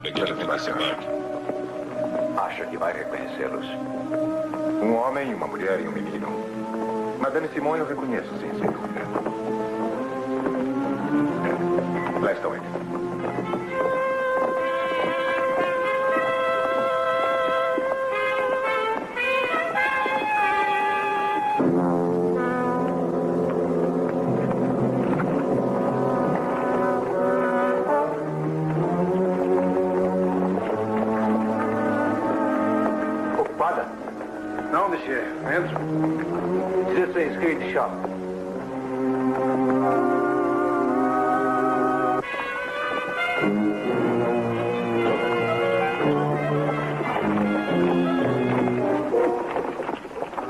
Declara-te Marcelac. Acha que vai reconhecê-los? Um homem, uma mulher e um menino. Madame Simone eu reconheço, sim, sem dúvida. Lá estão eles.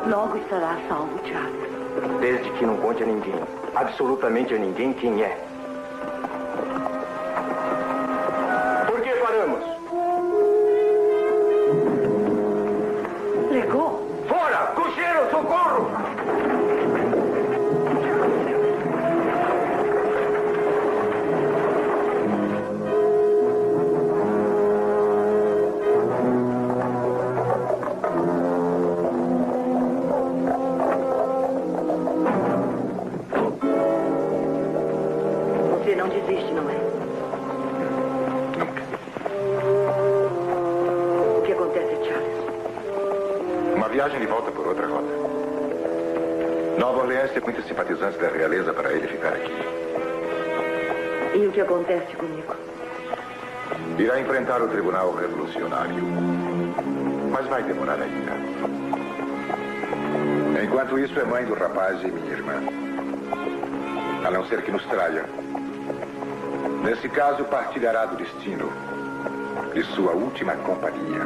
Logo estará salvo, Charles. Desde que não conte a ninguém, absolutamente a ninguém, quem é. Uma viagem de volta por outra rota. Nova Orleans tem muitos simpatizantes da realeza para ele ficar aqui. E o que acontece comigo? Irá enfrentar o tribunal revolucionário. Mas vai demorar ainda. Enquanto isso, é mãe do rapaz e minha irmã. A não ser que nos traia. Nesse caso, partilhará do destino de sua última companhia.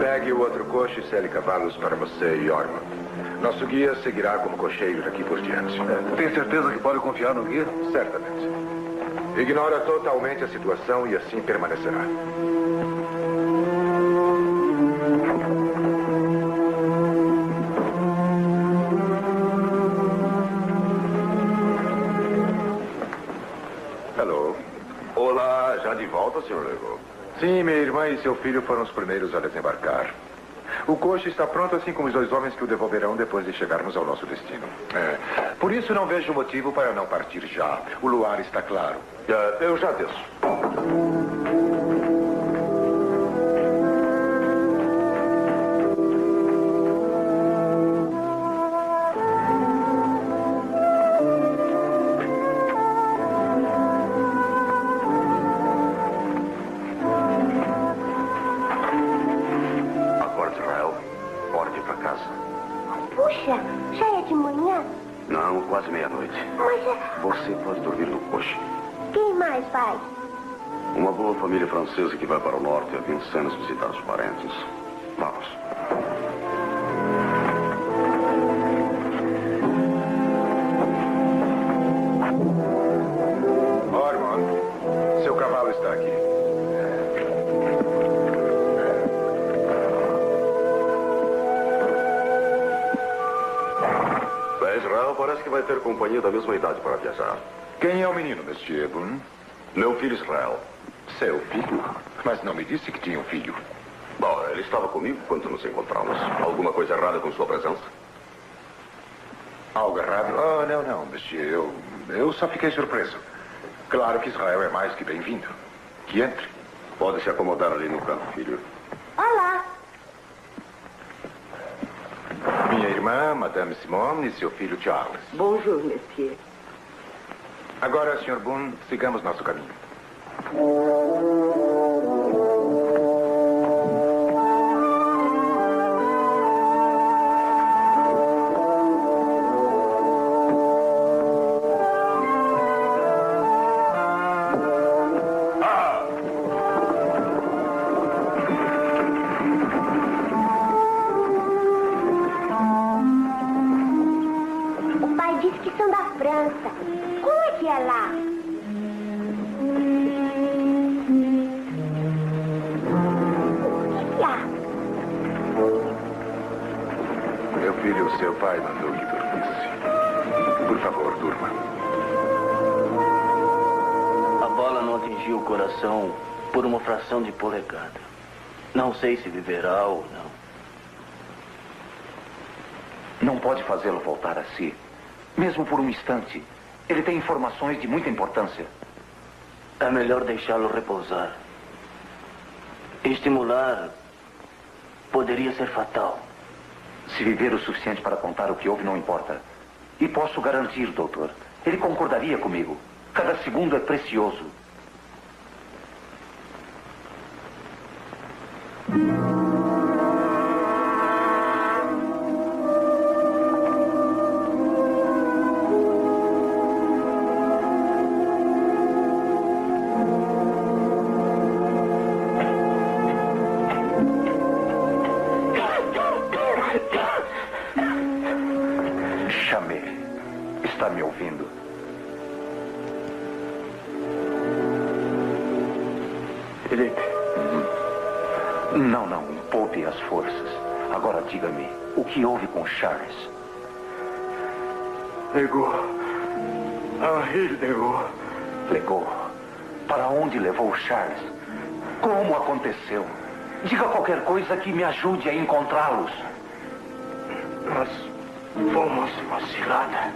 Pegue o outro coche e cele cavalos para você e Orma. Nosso guia seguirá como cocheiro daqui por diante. Tem certeza que pode confiar no guia? Certamente. Ignora totalmente a situação e assim permanecerá. Hello. Olá, já de volta, Sr. Lego? Sim, minha irmã e seu filho foram os primeiros a desembarcar. O coche está pronto, assim como os dois homens que o devolverão depois de chegarmos ao nosso destino. É. Por isso não vejo motivo para não partir já. O luar está claro. Ah, eu já desço. Vai ter companhia da mesma idade para viajar. Quem é o menino, Monsieur Boone? Meu filho Israel. Seu filho? Mas não me disse que tinha um filho. Bom, ele estava comigo quando nos encontramos. Alguma coisa errada com sua presença? Algo errado? Oh, não, não, Monsieur. Eu, eu só fiquei surpreso. Claro que Israel é mais que bem-vindo. Que entre. Pode se acomodar ali no canto, filho. Olá. Minha irmã, Madame Simone e seu filho Charles. Bonjour, monsieur. Agora, Sr. Boone, sigamos nosso caminho. Sei se viverá ou não. Não pode fazê-lo voltar a si. Mesmo por um instante. Ele tem informações de muita importância. É melhor deixá-lo repousar. Estimular poderia ser fatal. Se viver o suficiente para contar o que houve, não importa. E posso garantir, doutor, ele concordaria comigo. Cada segundo é precioso. Chamei. Está me ouvindo? Felipe, Não, não. Poupe as forças. Agora diga-me, o que houve com Charles? Negou. Henri negou. Legou. Para onde levou Charles? Como aconteceu? Diga qualquer coisa que me ajude a encontrá-los. Nós fomos uma cilada.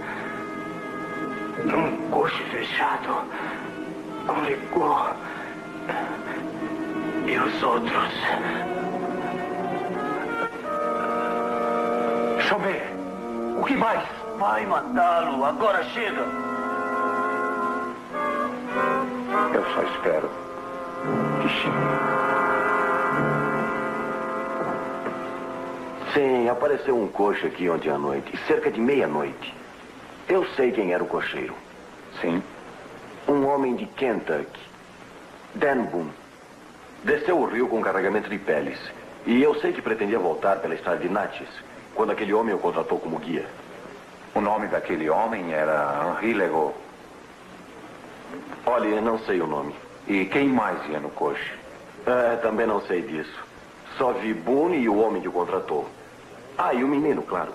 Num coche fechado. Com licor. E os outros? Chomé, o que mais? vai matá-lo. Agora chega. Eu só espero que chegue. Sim, apareceu um coche aqui ontem à noite, cerca de meia-noite. Eu sei quem era o cocheiro. Sim. Um homem de Kentucky. Dan Boone. Desceu o rio com carregamento de peles. E eu sei que pretendia voltar pela estrada de Natchez, quando aquele homem o contratou como guia. O nome daquele homem era Henri Legault. Olha, não sei o nome. E quem mais ia no coche? É, também não sei disso. Só vi Boone e o homem que o contratou. Ah, e o menino, claro.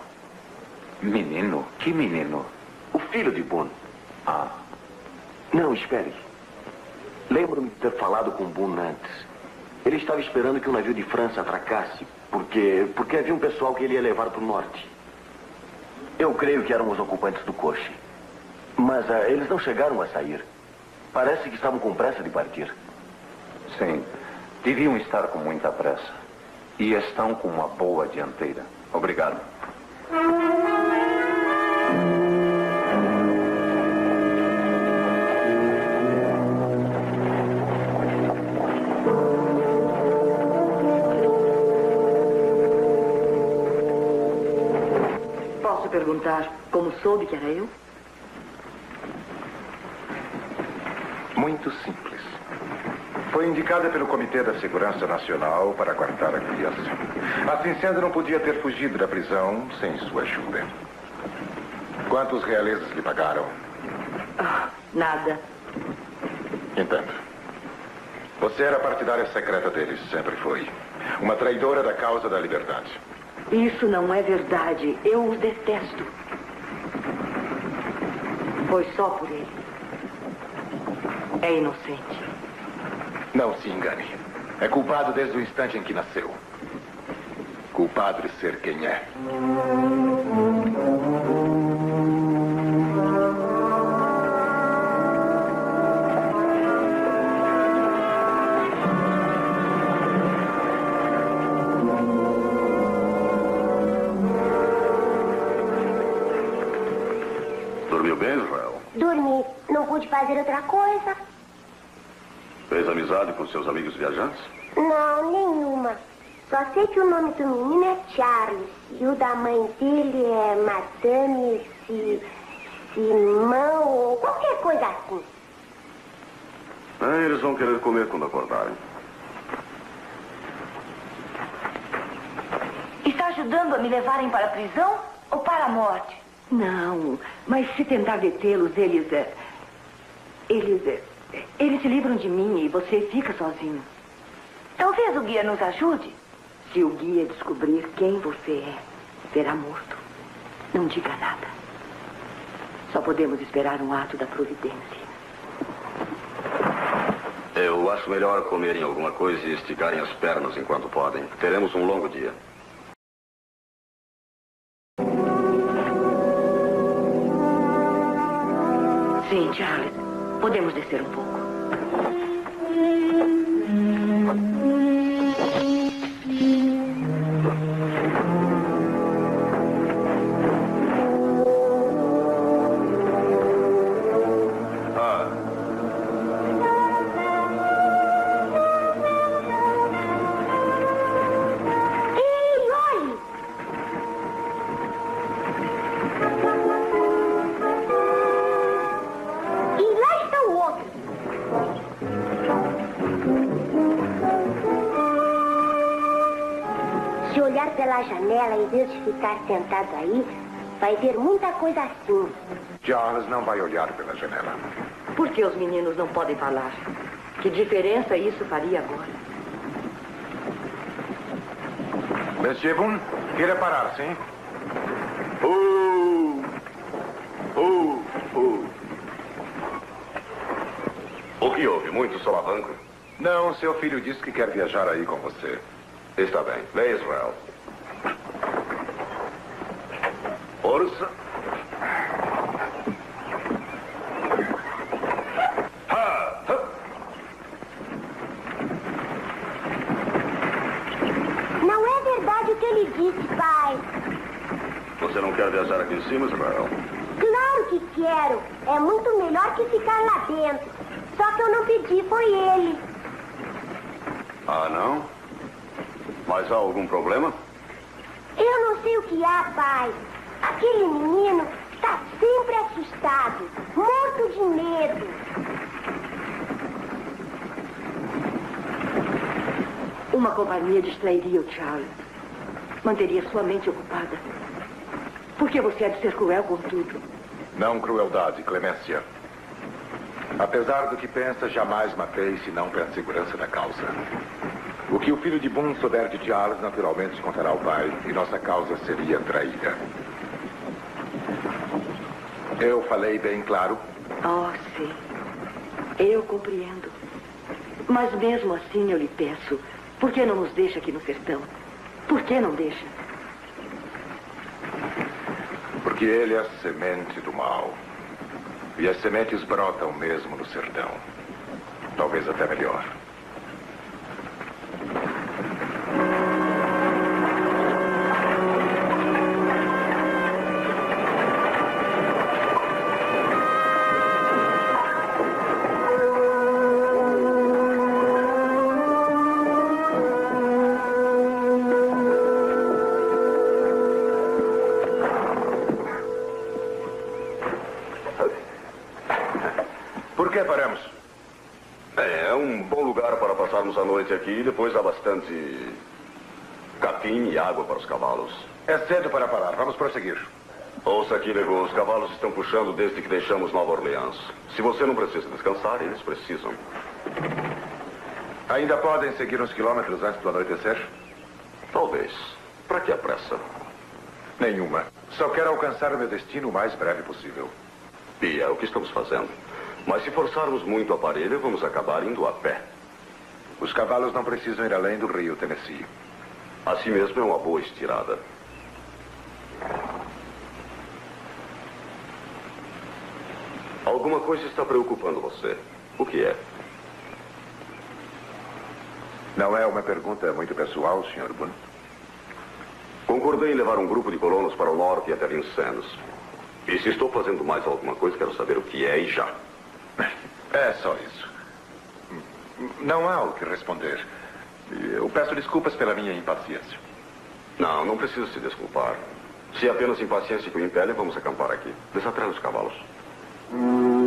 Menino? Que menino? O filho de Boone. Ah, Não, espere. Lembro-me de ter falado com Boone antes. Ele estava esperando que um navio de França atracasse, porque, porque havia um pessoal que ele ia levar para o norte. Eu creio que eram os ocupantes do coche. Mas ah, eles não chegaram a sair. Parece que estavam com pressa de partir. sim. Deviam estar com muita pressa. E estão com uma boa dianteira. Obrigado. Perguntar como soube que era eu? Muito simples. Foi indicada pelo Comitê da Segurança Nacional para guardar a criança. Assim sendo, não podia ter fugido da prisão sem sua ajuda. Quantos realeses lhe pagaram? Ah, nada. Entendo. Você era partidária secreta deles, sempre foi. Uma traidora da causa da liberdade. Isso não é verdade. Eu os detesto. Foi só por ele. É inocente. Não se engane. É culpado desde o instante em que nasceu. Culpado de ser quem é. Fazer outra coisa? Fez amizade com seus amigos viajantes? Não, nenhuma. Só sei que o nome do menino é Charles. E o da mãe dele é Madame Si, Simão ou qualquer coisa assim. É, eles vão querer comer quando acordarem. Está ajudando a me levarem para a prisão ou para a morte? Não, mas se tentar detê-los, eles. é, Eles. Eles se livram de mim e você fica sozinho. Talvez o guia nos ajude. Se o guia descobrir quem você é, será morto. Não diga nada. Só podemos esperar um ato da providência. Eu acho melhor comerem alguma coisa e esticarem as pernas enquanto podem. Teremos um longo dia. Podemos descer um pouco. Janela em vez de ficar sentado aí, vai ver muita coisa assim. Charles não vai olhar pela janela. Por que os meninos não podem falar? Que diferença isso faria agora? Monsieur Boone, queira parar, sim? Uh, uh, uh. O que houve? Muito solavanco? Não, seu filho disse que quer viajar aí com você. Está bem. Vem, Israel. Morgen. Uma companhia distrairia o Charles. Manteria sua mente ocupada. Por que você há de ser cruel com tudo? Não crueldade, clemência. Apesar do que pensa, jamais matei senão pela segurança da causa. O que o filho de Boone souber de Charles, naturalmente contará ao pai, e nossa causa seria traída. Eu falei bem claro. Oh, sim. Eu compreendo. Mas mesmo assim eu lhe peço, por que não nos deixa aqui no sertão? Por que não deixa? Porque ele é a semente do mal. E as sementes brotam mesmo no sertão. Talvez até melhor. Aqui. Depois há bastante capim e água para os cavalos. É cedo para parar. Vamos prosseguir. Ouça aqui, Lego. Os cavalos estão puxando desde que deixamos Nova Orleans. Se você não precisa descansar, eles precisam. Ainda podem seguir uns quilômetros antes do anoitecer? Talvez. Para que a pressa? Nenhuma. Só quero alcançar o meu destino o mais breve possível. E é o que estamos fazendo. Mas se forçarmos muito o aparelho, vamos acabar indo a pé. Os cavalos não precisam ir além do rio Tennessee. Assim mesmo é uma boa estirada. Alguma coisa está preocupando você. O que é? Não é uma pergunta muito pessoal, Sr. Boone? Concordei em levar um grupo de colonos para o norte e até Vincennes. E se estou fazendo mais alguma coisa, quero saber o que é e já. É só isso. Não há o que responder. Eu peço desculpas pela minha impaciência. Não, não precisa se desculpar. Se é apenas impaciência que o impele, vamos acampar aqui. Desatrela os cavalos. Está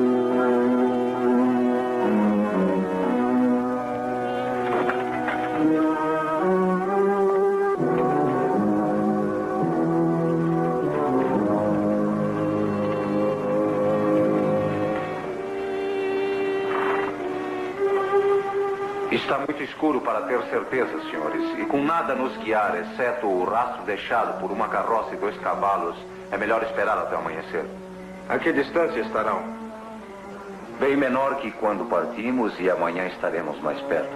escuro para ter certeza, senhores. E com nada nos guiar, exceto o rastro deixado por uma carroça e dois cavalos, é melhor esperar até amanhecer. A que distância estarão? Bem menor que quando partimos e amanhã estaremos mais perto.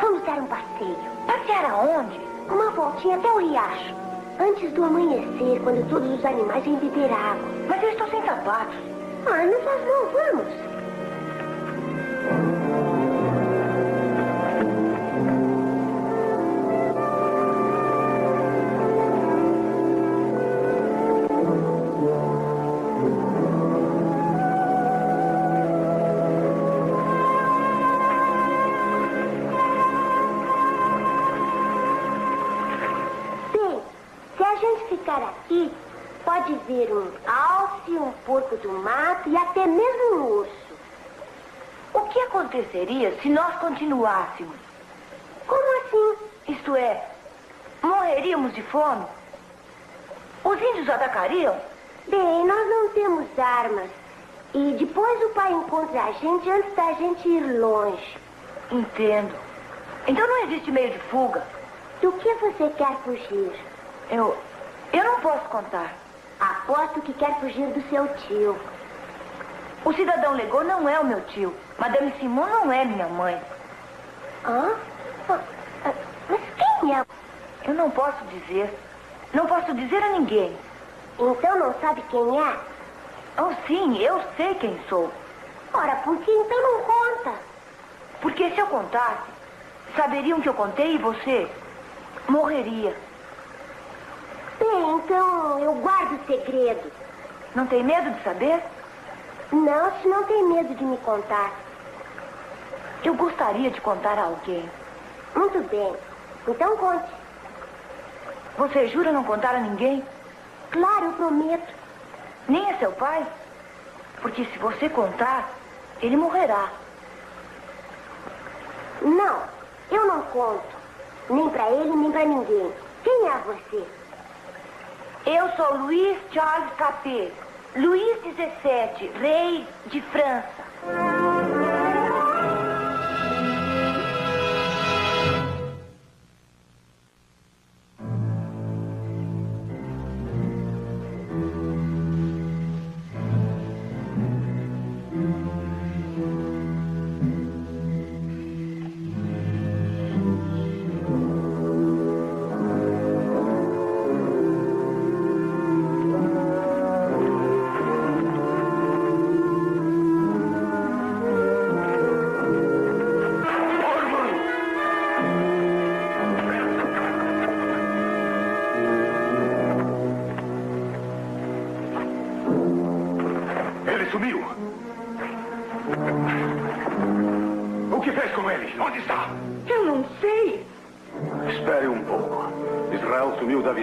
Vamos dar um passeio. Passear aonde? Uma voltinha até o riacho. Antes do amanhecer, quando todos os animais vêm beber água. Mas eu estou sem sapatos. Ah, não faz não, vamos. Aconteceria se nós continuássemos? Como assim? Isto é, morreríamos de fome? Os índios atacariam? Bem, nós não temos armas. E depois o pai encontra a gente antes da gente ir longe. Entendo. Então não existe meio de fuga. Do que você quer fugir? Eu. Eu não posso contar. Aposto que quer fugir do seu tio. O cidadão Legou não é o meu tio. Madame Simon não é minha mãe. Hã? Ah, Mas quem é? Eu não posso dizer. Não posso dizer a ninguém. Então não sabe quem é? Oh, sim, eu sei quem sou. Ora, por que então não conta? Porque se eu contasse, saberiam que eu contei e você morreria. Bem, então eu guardo o segredo. Não tem medo de saber? Não, se não tem medo de me contar. Eu gostaria de contar a alguém. Muito bem. Então conte. Você jura não contar a ninguém? Claro, eu prometo. Nem a seu pai? Porque se você contar, ele morrerá. Não, eu não conto. Nem pra ele, nem pra ninguém. Quem é você? Eu sou Luiz Charles Capet, Luís XVII, rei de França.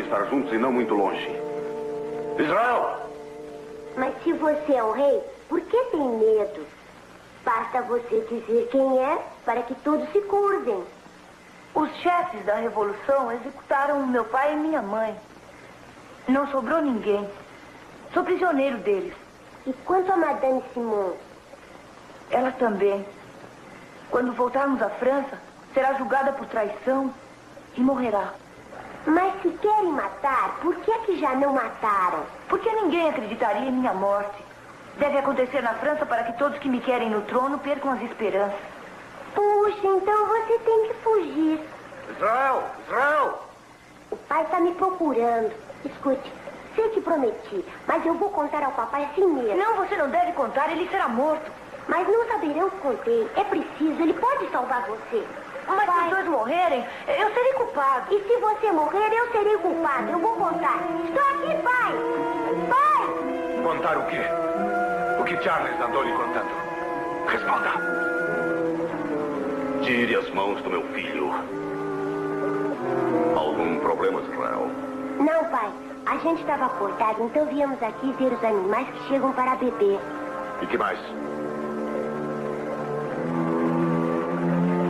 Estar juntos e não muito longe. Israel! Mas se você é o rei, Por que tem medo? Basta você dizer quem é para que todos se curvem. Os chefes da revolução executaram meu pai e minha mãe. Não sobrou ninguém. Sou prisioneiro deles. E quanto a Madame Simon? Ela também. Quando voltarmos à França, será julgada por traição e morrerá. Mas se querem matar, por que é que já não mataram? Porque ninguém acreditaria em minha morte. Deve acontecer na França para que todos que me querem no trono percam as esperanças. Puxa, então você tem que fugir. Israel! Israel! O pai está me procurando. Escute, sei que prometi, mas eu vou contar ao papai assim mesmo. Não, você não deve contar, ele será morto. Mas não saberão que contei. É preciso, ele pode salvar você. Mas se os dois morrerem, eu serei culpado. E se você morrer, eu serei culpado. Eu vou contar. Estou aqui, pai! Pai! Contar o quê? O que Charles andou lhe contando? Responda. Tire as mãos do meu filho. Algum problema, Israel? Não, pai. A gente estava acordado, então viemos aqui ver os animais que chegam para beber. E que mais?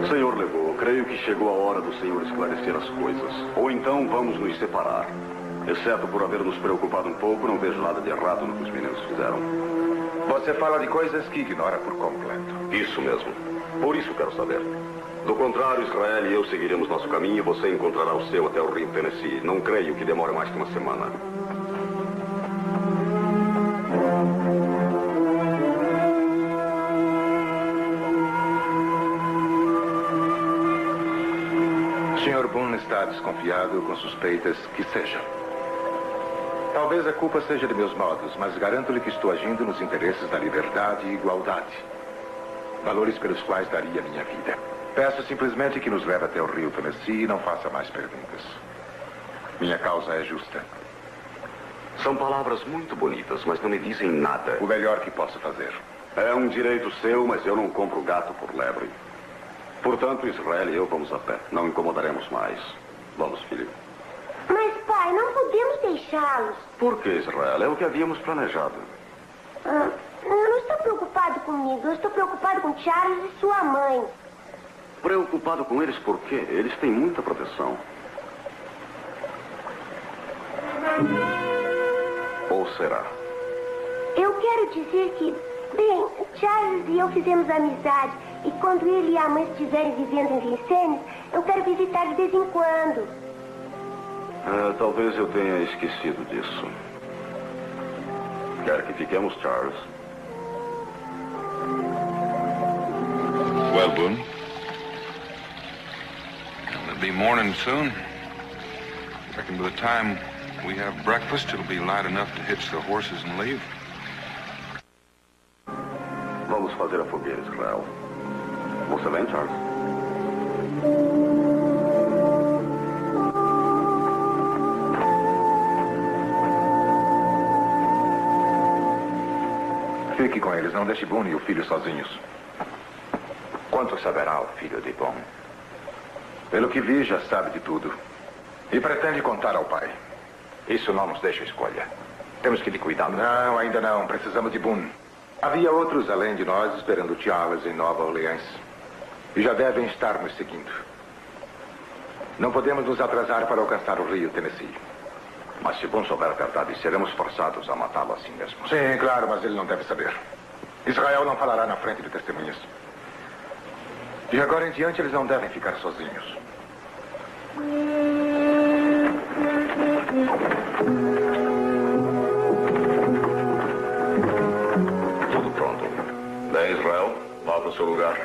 Senhor Levou, creio que chegou a hora do senhor esclarecer as coisas. Ou então vamos nos separar. Exceto por haver nos preocupado um pouco, não vejo nada de errado no que os meninos fizeram. Você fala de coisas que ignora por completo. Isso mesmo. Por isso quero saber. Do contrário, Israel e eu seguiremos nosso caminho e você encontrará o seu até o Rio Tennessee. Não creio que demore mais que uma semana. Desconfiado com suspeitas que seja. Talvez a culpa seja de meus modos, mas garanto-lhe que estou agindo nos interesses da liberdade e igualdade. Valores pelos quais daria minha vida. Peço simplesmente que nos leve até o Rio Tennessee e não faça mais perguntas. Minha causa é justa. São palavras muito bonitas, mas não me dizem nada. O melhor que posso fazer. É um direito seu, mas eu não compro gato por lebre. Portanto, Israel e eu vamos a pé. Não incomodaremos mais. Vamos, filho. Mas, pai, não podemos deixá-los. Por que, Israel? É o que havíamos planejado. Ah, eu não estou preocupado comigo. Eu estou preocupado com Charles e sua mãe. Preocupado com eles por quê? Eles têm muita proteção. Ou será? Eu quero dizer que, bem, Charles e eu fizemos amizade. E quando ele e a mãe estiverem vivendo em Vincennes, eu quero visitar de vez em quando. Ah, talvez eu tenha esquecido disso. Quer que fiquemos, Charles? Well, Boone. It'll be morning soon. Reckon by the time we have breakfast, it'll be light enough to hitch the horses and leave. Vamos fazer a fogueira, Israel. Você vem, Charles? Fique com eles, não deixe Boone e o filho sozinhos. Quanto saberá o filho de Bom? Pelo que vi, já sabe de tudo. E pretende contar ao pai. Isso não nos deixa escolha. Temos que lhe cuidar. Não, ainda não. Precisamos de Boone. Havia outros além de nós esperando Charles em Nova Orleans. E já devem estar nos seguindo. Não podemos nos atrasar para alcançar o Rio Tennessee. Mas se Bom souber a verdade, seremos forçados a matá-lo assim mesmo. Sim, claro, mas ele não deve saber. Israel não falará na frente de testemunhas. De agora em diante, eles não devem ficar sozinhos. Tudo pronto. Bem, Israel, vá para o seu lugar.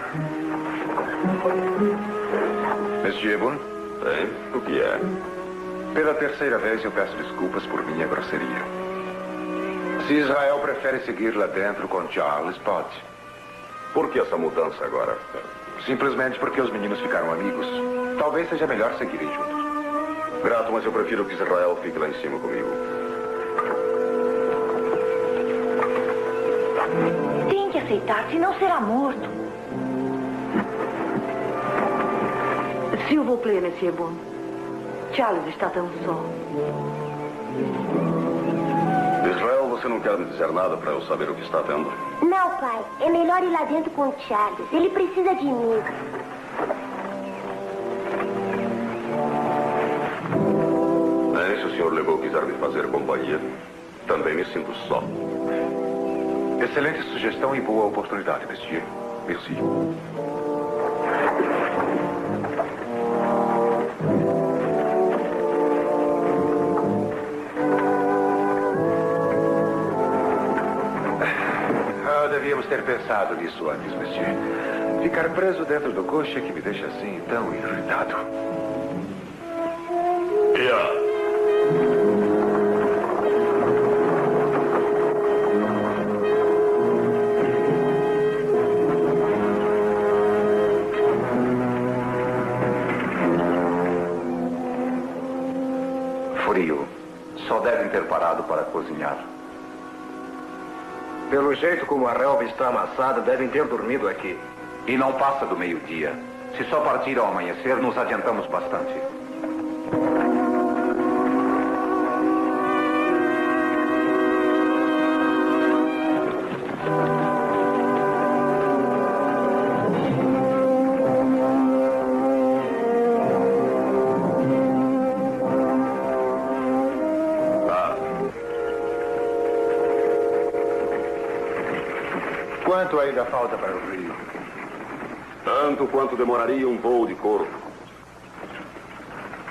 Monsieur Boone, Bem, o que é? Pela terceira vez eu peço desculpas por minha grosseria. Se Israel prefere seguir lá dentro com Charles, pode. Por que essa mudança agora? Simplesmente porque os meninos ficaram amigos. Talvez seja melhor seguirem juntos. Grato, mas eu prefiro que Israel fique lá em cima comigo. Tem que aceitar, senão será morto. S'il vous plaît, Monsieur Boone. Charles está tão só. Israel, você não quer me dizer nada para eu saber o que está vendo? Não, pai. É melhor ir lá dentro com o Charles. Ele precisa de mim. É, se o senhor Legault quiser me fazer companhia, também me sinto só. Excelente sugestão e boa oportunidade, Monsieur. Merci. Ter pensado nisso antes, Monsieur. Ficar preso dentro do coche que me deixa assim tão irritado. Jeito como a relva está amassada, devem ter dormido aqui. E não passa do meio-dia. Se só partir ao amanhecer, nos adiantamos bastante. Quanto ainda falta para o Rio? Tanto quanto demoraria um voo de corvo.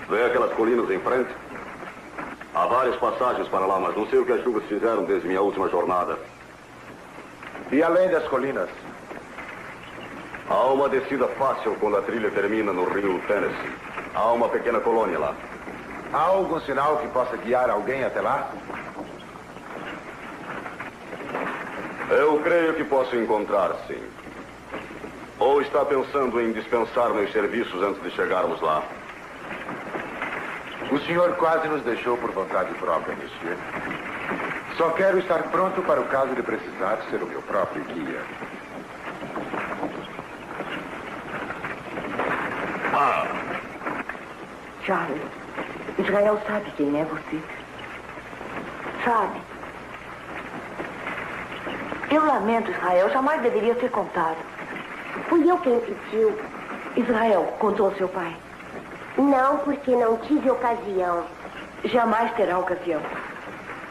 Vê aquelas colinas em frente? Há várias passagens para lá, mas não sei o que as chuvas fizeram desde minha última jornada. E além das colinas? Há uma descida fácil quando a trilha termina no rio Tennessee. Há uma pequena colônia lá. Há algum sinal que possa guiar alguém até lá? Eu creio que posso encontrar, sim. Ou está pensando em dispensar meus serviços antes de chegarmos lá? O senhor quase nos deixou por vontade própria, monsieur. Só quero estar pronto para o caso de precisar ser o meu próprio guia. Ah, Charles, Israel sabe quem é você. Sabe. Eu lamento, Israel. Jamais deveria ter contado. Fui eu quem pediu. Israel contou ao seu pai. Não, porque não tive ocasião. Jamais terá ocasião.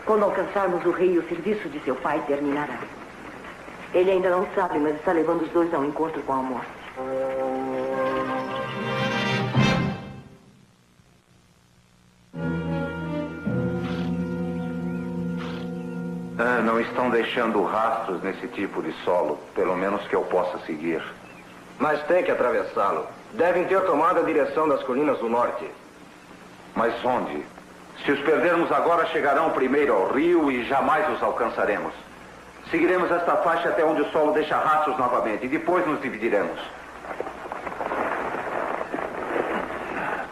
Quando alcançarmos o rei, o serviço de seu pai terminará. Ele ainda não sabe, mas está levando os dois ao encontro com a morte. Estão deixando rastros nesse tipo de solo, pelo menos que eu possa seguir. Mas tem que atravessá-lo. Devem ter tomado a direção das colinas do norte. Mas onde? Se os perdermos agora, chegarão primeiro ao rio e jamais os alcançaremos. Seguiremos esta faixa até onde o solo deixa rastros novamente e depois nos dividiremos.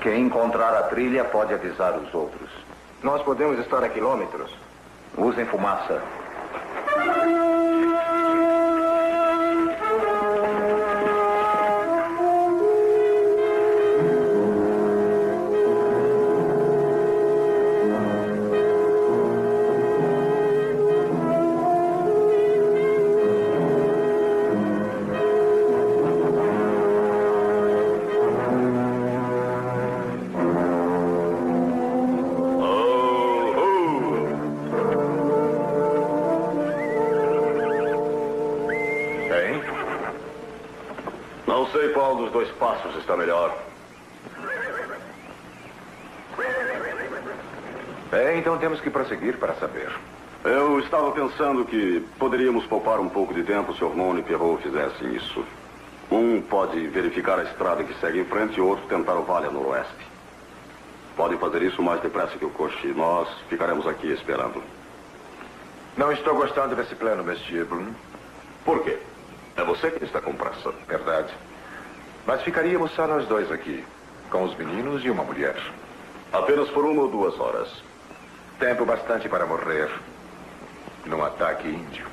Quem encontrar a trilha pode avisar os outros. Nós podemos estar a quilômetros. Usem fumaça. Bem, então temos que prosseguir para saber. Eu estava pensando que poderíamos poupar um pouco de tempo se Hormone e Pierrot fizessem isso. Um pode verificar a estrada que segue em frente e o outro tentar o vale a noroeste. Podem fazer isso mais depressa que o coche. Nós ficaremos aqui esperando. Não estou gostando desse plano, Monsieur Bloom. Por quê? É você que está com pressa. Verdade. Mas ficaríamos só nós dois aqui, com os meninos e uma mulher. Apenas por uma ou duas horas. Tempo bastante para morrer num ataque índio.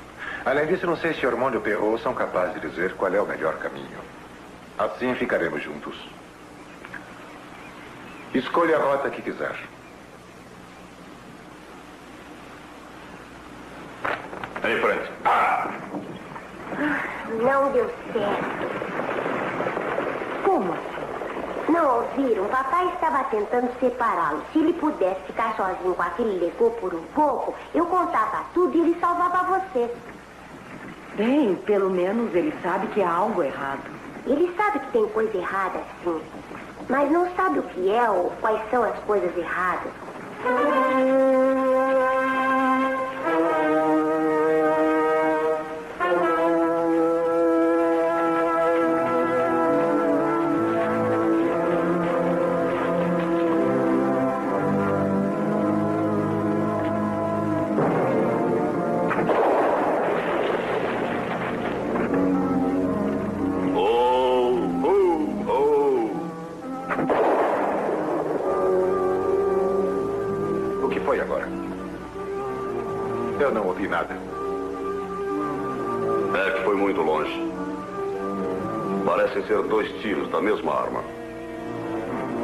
Além disso, não sei se Hormônio e Perrault são capazes de dizer qual é o melhor caminho. Assim ficaremos juntos. Escolha a rota que quiser. Em frente. Não deu certo. Não ouviram? Papai estava tentando separá-lo. Se ele pudesse ficar sozinho com aquele legô por um pouco, eu contava tudo e ele salvava você. Bem, pelo menos ele sabe que há algo errado. Ele sabe que tem coisa errada, sim. Mas não sabe o que é ou quais são as coisas erradas. Ouvi nada. É que foi muito longe. Parecem ser dois tiros da mesma arma.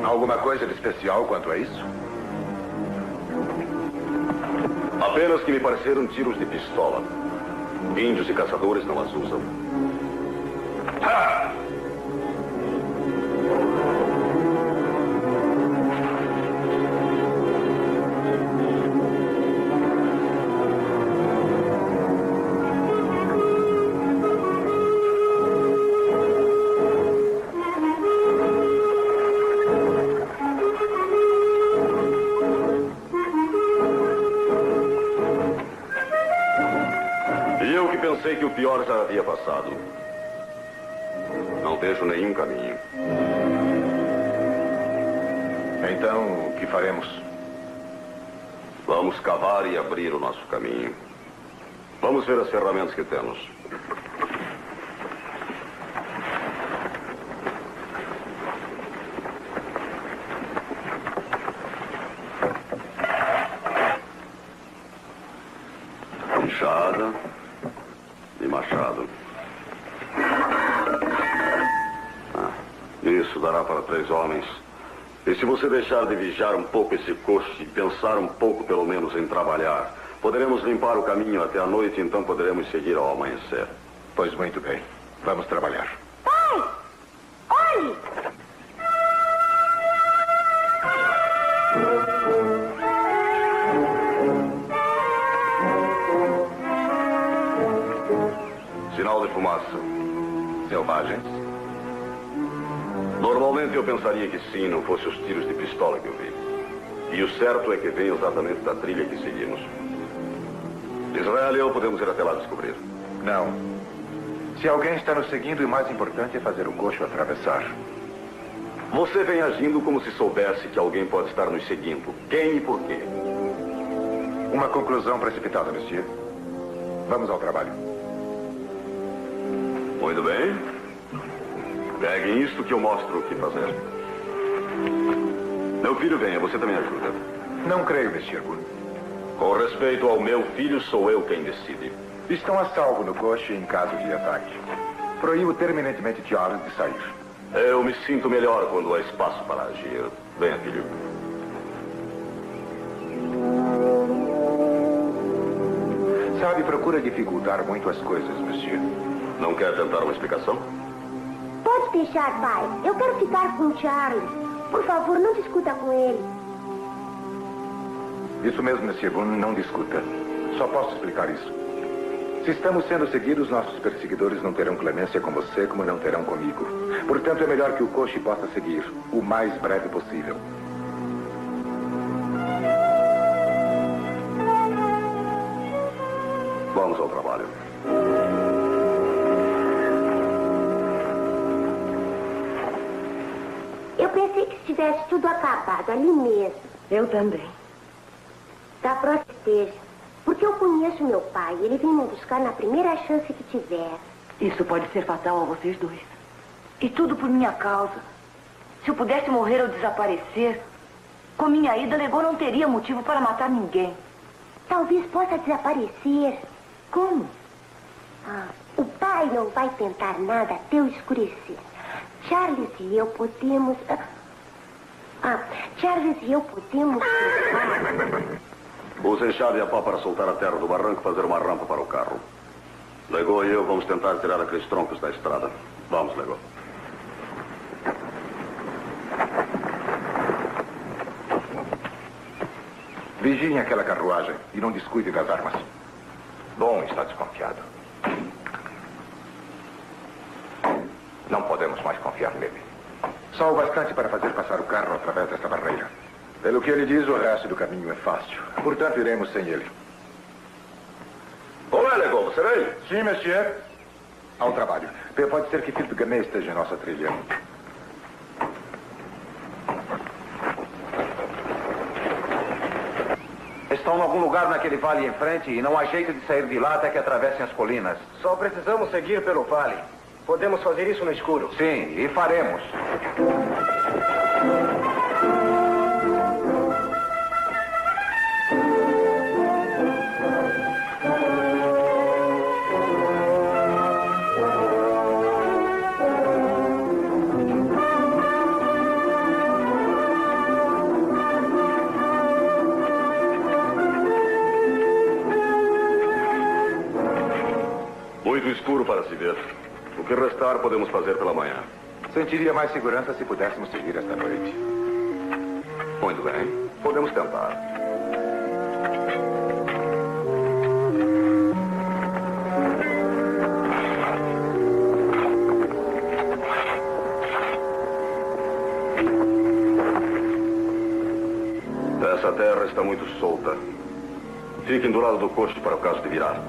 Alguma coisa de especial quanto a isso? Apenas que me pareceram tiros de pistola. Índios e caçadores não as usam. Passado. Não vejo nenhum caminho. Então, o que faremos? Vamos cavar e abrir o nosso caminho. Vamos ver as ferramentas que temos. Enxada e machado. Isso dará para três homens. E se você deixar de vigiar um pouco esse coche e pensar um pouco, pelo menos, em trabalhar, poderemos limpar o caminho até a noite e então poderemos seguir ao amanhecer. Pois muito bem. Vamos trabalhar. Pai! Olhe! Sinal de fumaça. Selvagens? Normalmente eu pensaria que sim, não fosse os tiros de pistola que eu vi. E o certo é que vem exatamente da trilha que seguimos. Israel e eu podemos ir até lá descobrir. Não. Se alguém está nos seguindo, o mais importante é fazer o coxo atravessar. Você vem agindo como se soubesse que alguém pode estar nos seguindo. Quem e por quê? Uma conclusão precipitada, monsieur. Vamos ao trabalho. Muito bem. Peguem isto que eu mostro o que fazer. Meu filho, venha. Você também ajuda. Não creio, monsieur Boone. Com respeito ao meu filho, sou eu quem decide. Estão a salvo no coche em caso de ataque. Proíbo terminantemente Charles de sair. Eu me sinto melhor quando há espaço para agir. Venha, filho. Sabe, procura dificultar muito as coisas, monsieur. Não quer tentar uma explicação? Pode deixar, pai. Eu quero ficar com o Charles. Por favor, não discuta com ele. Isso mesmo, monsieur Boone, não discuta. Só posso explicar isso. Se estamos sendo seguidos, nossos perseguidores não terão clemência com você como não terão comigo. Portanto, é melhor que o coche possa seguir o mais breve possível. Vamos ao trabalho. Estivesse tudo acabado ali mesmo. Eu também. Da próxima esteja. Porque eu conheço meu pai. Ele vem me buscar na primeira chance que tiver. Isso pode ser fatal a vocês dois. E tudo por minha causa. Se eu pudesse morrer ou desaparecer, com minha ida, Legô não teria motivo para matar ninguém. Talvez possa desaparecer. Como? Ah, o pai não vai tentar nada até eu escurecer. Charles e eu podemos. ah, Ah, Charles e eu podemos. provar. Use a enxada e a pá para soltar a terra do barranco e fazer uma rampa para o carro. Legou e eu vamos tentar tirar aqueles troncos da estrada. Vamos, Legou. Vigiem aquela carruagem e não descuide das armas. Bom está desconfiado. Não podemos mais confiar nele. Só o bastante para fazer passar o carro através desta barreira. Pelo que ele diz, o resto do caminho é fácil. Portanto, iremos sem ele. Olá, Legou, você vem? Sim, monsieur. Ao trabalho. Pode ser que Philip Gamet esteja em nossa trilha. Estão em algum lugar naquele vale em frente e não há jeito de sair de lá até que atravessem as colinas. Só precisamos seguir pelo vale. Podemos fazer isso no escuro. Sim, e faremos. Podemos fazer pela manhã. Sentiria mais segurança se pudéssemos seguir esta noite. Muito bem. Podemos tentar. Essa terra está muito solta. Fiquem do lado do coche para o caso de virar.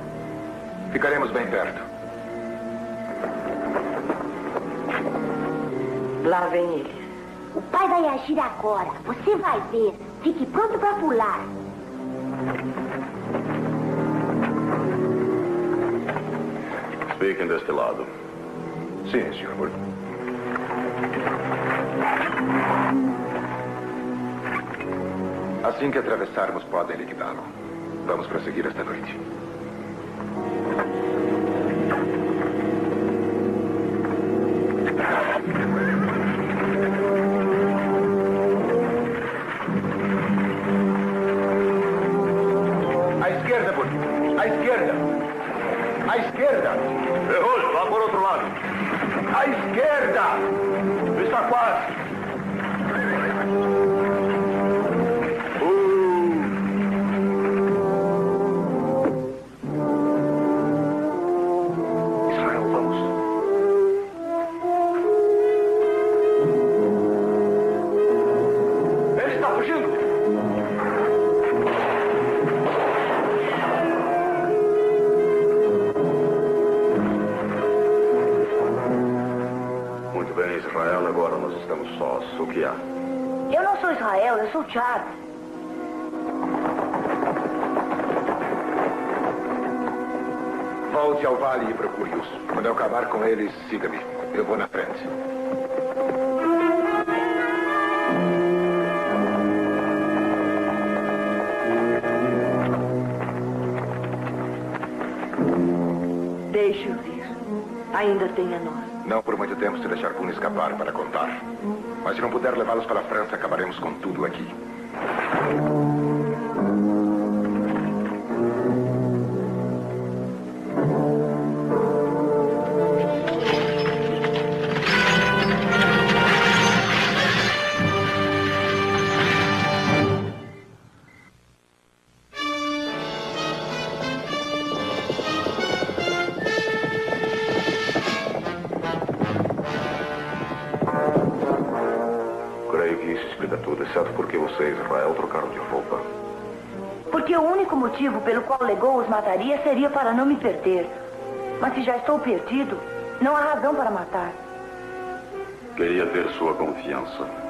Ficaremos bem perto. Lá vem eles. O pai vai agir agora. Você vai ver. Fique pronto para pular. Fiquem deste lado. Sim, senhor. Assim que atravessarmos, podem liquidá-lo. Vamos prosseguir esta noite. Quando eu acabar com eles, siga-me. Eu vou na frente. Deixe-os ir. Ainda tem a nós. Não por muito tempo se deixar Boone escapar para contar. Mas se não puder levá-los para a França, acabaremos com tudo aqui. Mataria seria para não me perder. Mas se já estou perdido, não há razão para matar. Queria ter sua confiança.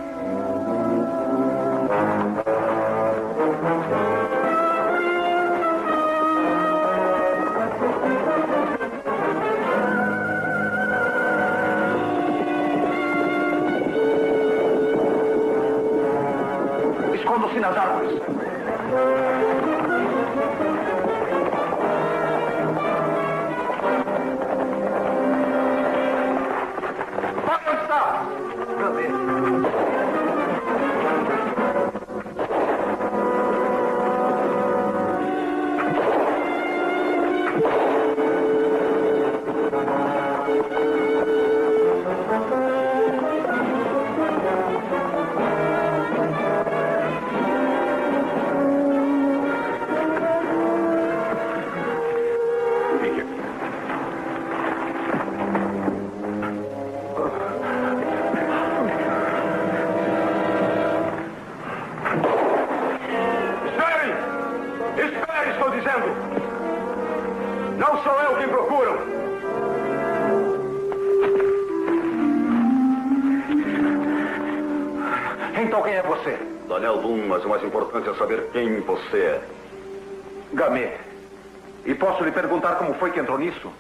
Foi que entrou nisso?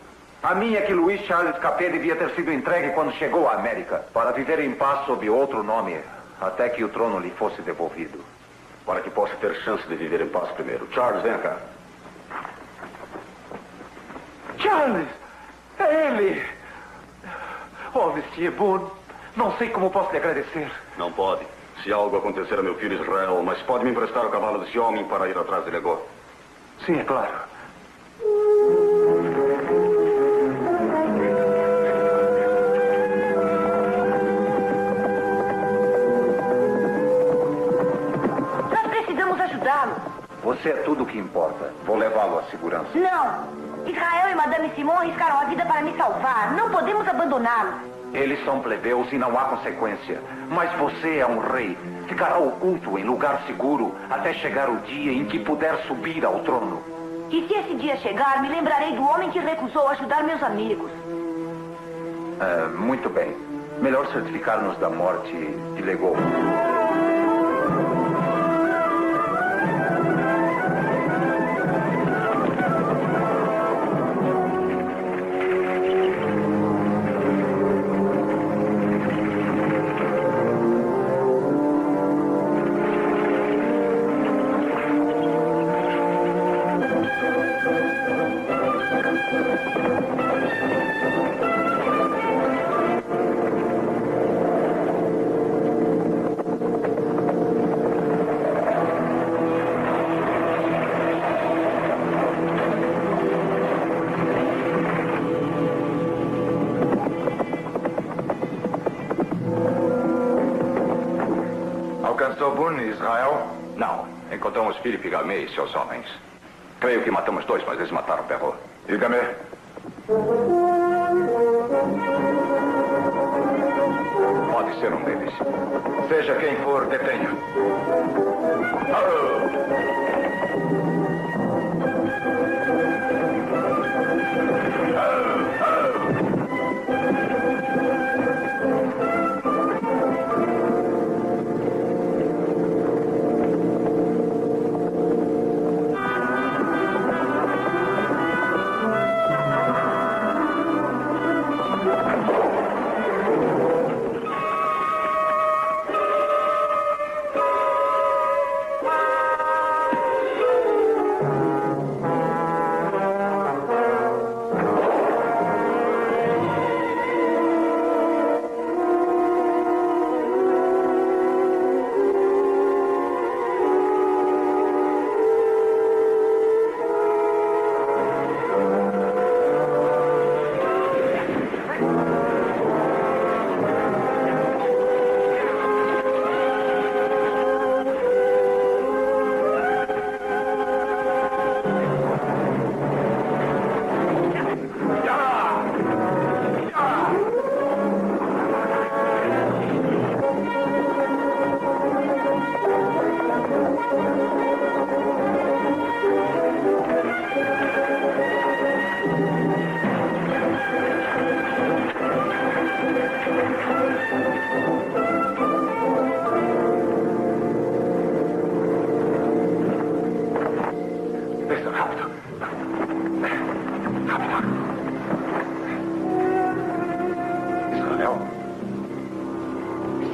A minha é que Luiz Charles Capet devia ter sido entregue quando chegou à América, para viver em paz sob outro nome, até que o trono lhe fosse devolvido. Para que possa ter chance de viver em paz primeiro. Charles, vem cá. Charles! É ele! Oh, Monsieur Boone, não sei como posso lhe agradecer. Não pode. Se algo acontecer a meu filho Israel, mas pode me emprestar o cavalo desse homem para ir atrás de Legó. Sim, é claro. Você é tudo o que importa. Vou levá-lo à segurança. Não! Israel e Madame Simon arriscaram a vida para me salvar. Não podemos abandoná-lo. Eles são plebeus e não há consequência. Mas você é um rei. Ficará oculto em lugar seguro até chegar o dia em que puder subir ao trono. E se esse dia chegar, me lembrarei do homem que recusou ajudar meus amigos. Ah, muito bem. Melhor certificar-nos da morte de Legou. Philip Gamay e seus homens. Creio que matamos dois, mas eles mataram Perrault. E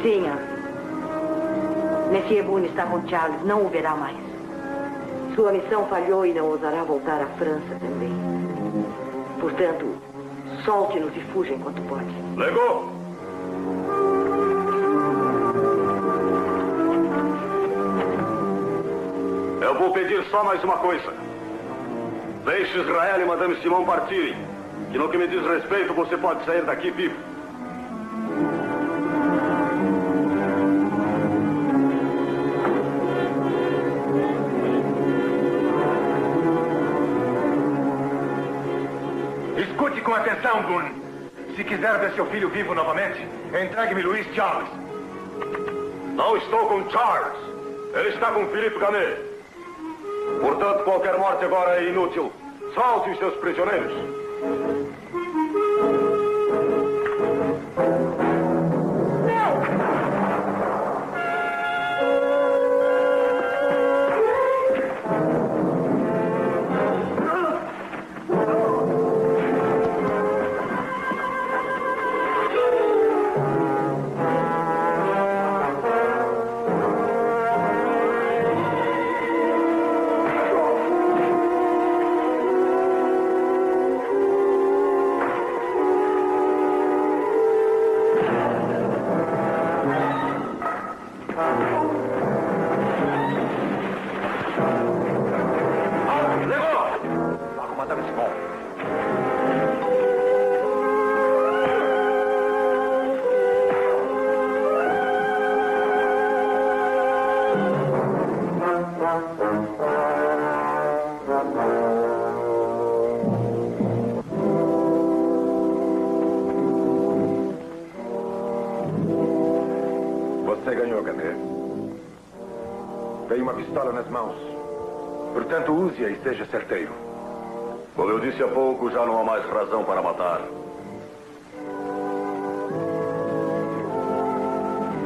Henri. Monsieur Boone está com Charles, não o verá mais. Sua missão falhou e não ousará voltar à França também. Portanto, solte-nos e fuja enquanto pode. Legou! Eu vou pedir só mais uma coisa. Deixe Israel e Madame Simão partirem. Que no que me diz respeito, você pode sair daqui vivo. Boone. Se quiser ver seu filho vivo novamente, entregue-me Luiz Charles. Não estou com Charles. Ele está com Philippe Gamet. Portanto, qualquer morte agora é inútil. Solte os seus prisioneiros. Pistola nas mãos. Portanto, use-a e seja certeiro. Como eu disse há pouco, já não há mais razão para matar.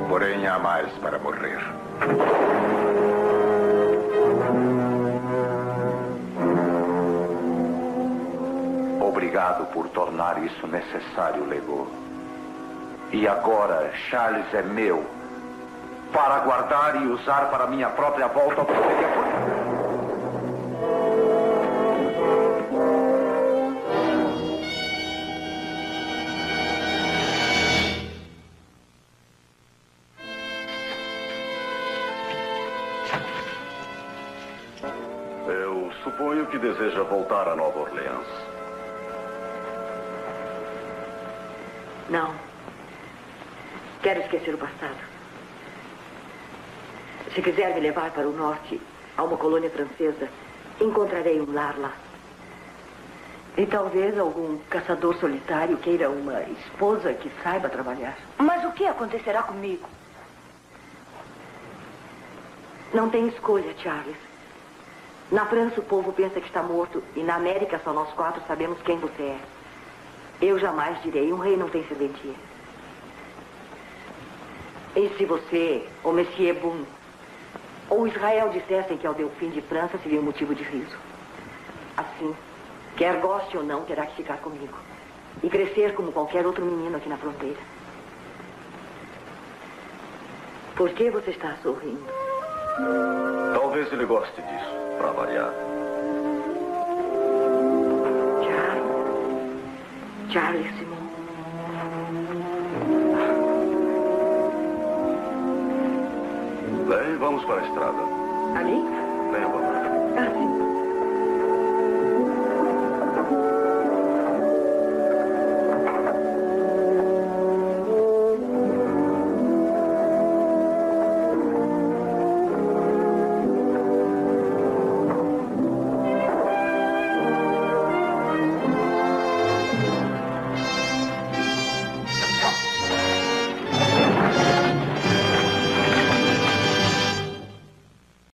Porém, há mais para morrer. Obrigado por tornar isso necessário, Lego. E agora, Charles é meu. Para guardar e usar para minha própria volta. Eu Se quiser me levar para o norte, a uma colônia francesa, encontrarei um lar lá. E talvez algum caçador solitário queira uma esposa que saiba trabalhar. Mas o que acontecerá comigo? Não tem escolha, Charles. Na França o povo pensa que está morto e na América só nós quatro sabemos quem você é. Eu jamais direi, um rei não tem serventia. E se você, ou Monsieur Boone, ou Israel dissessem que ao Delfim de França seria um motivo de riso. Assim, quer goste ou não, terá que ficar comigo. E crescer como qualquer outro menino aqui na fronteira. Por que você está sorrindo? Talvez ele goste disso, para variar. Charles Simon. Bem, vamos para a estrada. Ali? Venha, Bárbara. Ah, sim.